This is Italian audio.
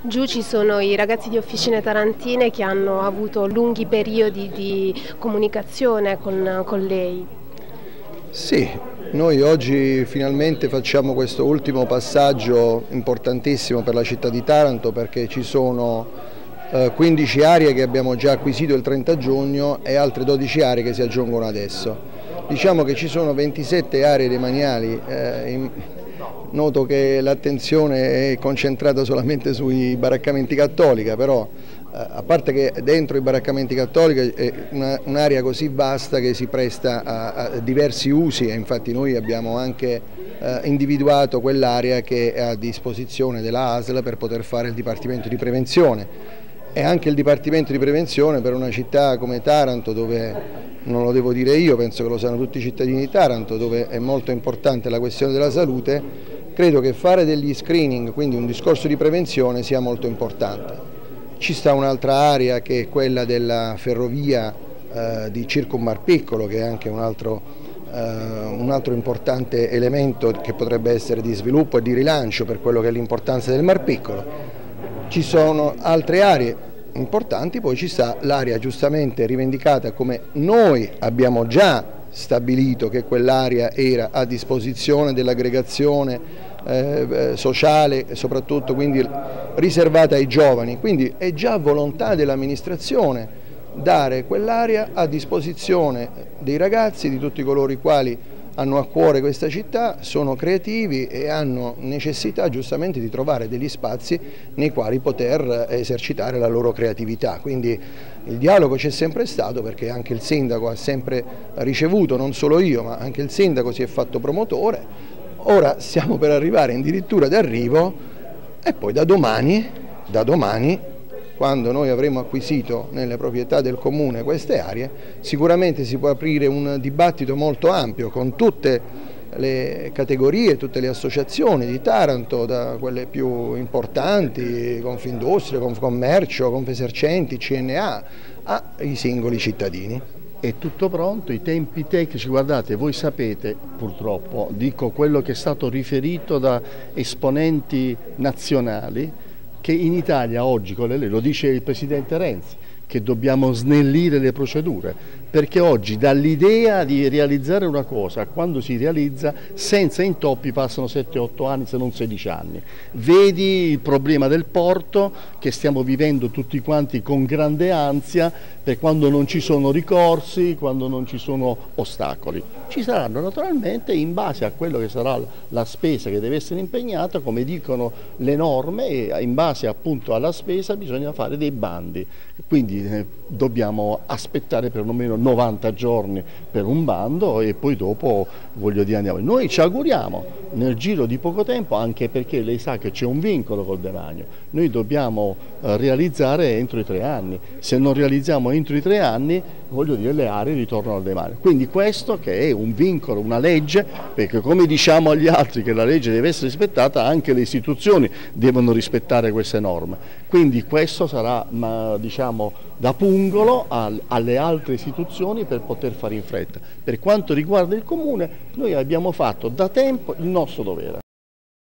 Giù ci sono i ragazzi di Officine Tarantine che hanno avuto lunghi periodi di comunicazione con, con lei. Sì, noi oggi finalmente facciamo questo ultimo passaggio importantissimo per la città di Taranto perché ci sono 15 eh, aree che abbiamo già acquisito il 30 giugno e altre 12 aree che si aggiungono adesso. Diciamo che ci sono 27 aree demaniali eh, Noto che l'attenzione è concentrata solamente sui baraccamenti cattolica, però eh, a parte che dentro i baraccamenti cattolici è un'area così vasta che si presta a, a diversi usi e infatti noi abbiamo anche eh, individuato quell'area che è a disposizione della ASL per poter fare il Dipartimento di Prevenzione e anche il Dipartimento di Prevenzione per una città come Taranto dove non lo devo dire io, penso che lo sanno tutti i cittadini di Taranto, dove è molto importante la questione della salute, credo che fare degli screening, quindi un discorso di prevenzione, sia molto importante. Ci sta un'altra area che è quella della ferrovia eh, di Circumar Piccolo, che è anche un altro, eh, un altro, importante elemento che potrebbe essere di sviluppo e di rilancio per quello che è l'importanza del Mar Piccolo. Ci sono altre aree importanti, poi ci sta l'area giustamente rivendicata come noi abbiamo già stabilito che quell'area era a disposizione dell'aggregazione eh, eh, sociale soprattutto quindi riservata ai giovani, quindi è già volontà dell'amministrazione dare quell'area a disposizione dei ragazzi, di tutti coloro i quali hanno a cuore questa città, sono creativi e hanno necessità giustamente di trovare degli spazi nei quali poter esercitare la loro creatività. Quindi il dialogo c'è sempre stato perché anche il sindaco ha sempre ricevuto, non solo io, ma anche il sindaco si è fatto promotore. Ora stiamo per arrivare addirittura d'arrivo e poi da domani, da domani quando noi avremo acquisito nelle proprietà del Comune queste aree, sicuramente si può aprire un dibattito molto ampio con tutte le categorie, tutte le associazioni di Taranto, da quelle più importanti, Confindustria, Confcommercio, Confesercenti, CNA, ai singoli cittadini. È tutto pronto, i tempi tecnici, guardate, voi sapete purtroppo, dico quello che è stato riferito da esponenti nazionali, che in Italia oggi, lo dice il Presidente Renzi, che dobbiamo snellire le procedure, perché oggi dall'idea di realizzare una cosa a quando si realizza senza intoppi passano 7-8 anni se non 16 anni. Vedi il problema del porto che stiamo vivendo tutti quanti con grande ansia per quando non ci sono ricorsi, quando non ci sono ostacoli. Ci saranno naturalmente in base a quello che sarà la spesa che deve essere impegnata, come dicono le norme in base appunto alla spesa bisogna fare dei bandi. Quindi eh, dobbiamo aspettare perlomeno 90 giorni per un bando e poi dopo voglio dire andiamo. Noi ci auguriamo nel giro di poco tempo anche perché lei sa che c'è un vincolo col demanio, noi dobbiamo eh, realizzare entro i tre anni, se non realizziamo entro i tre anni voglio dire le aree ritornano al demanio. Quindi questo che è un vincolo, una legge, perché come diciamo agli altri che la legge deve essere rispettata, anche le istituzioni devono rispettare queste norme. Quindi questo sarà diciamo, da pungolo alle altre istituzioni per poter fare in fretta. Per quanto riguarda il Comune noi abbiamo fatto da tempo il nostro dovere.